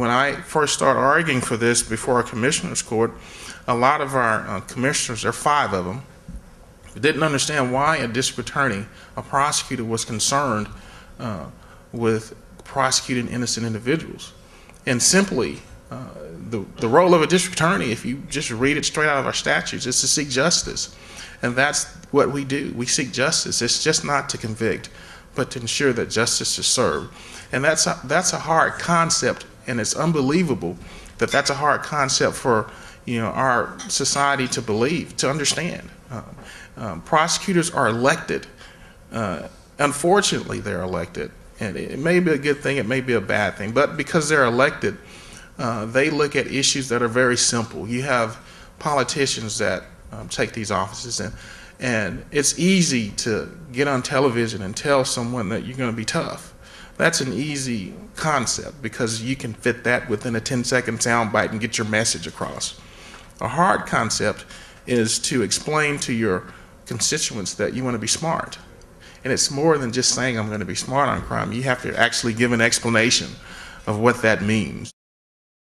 when I first started arguing for this before a commissioner's court, a lot of our uh, commissioners, there are five of them, didn't understand why a district attorney, a prosecutor, was concerned uh, with prosecuting innocent individuals. And simply, uh, the, the role of a district attorney, if you just read it straight out of our statutes, is to seek justice. And that's what we do. We seek justice. It's just not to convict, but to ensure that justice is served. And that's a, that's a hard concept, and it's unbelievable that that's a hard concept for you know our society to believe, to understand. Um, um, prosecutors are elected. Uh, unfortunately, they're elected, and it may be a good thing, it may be a bad thing, but because they're elected, uh, they look at issues that are very simple. You have politicians that um, take these offices, and and it's easy to get on television and tell someone that you're going to be tough. That's an easy concept because you can fit that within a 10 second soundbite and get your message across. A hard concept is to explain to your constituents that you want to be smart. And it's more than just saying I'm going to be smart on crime. You have to actually give an explanation of what that means.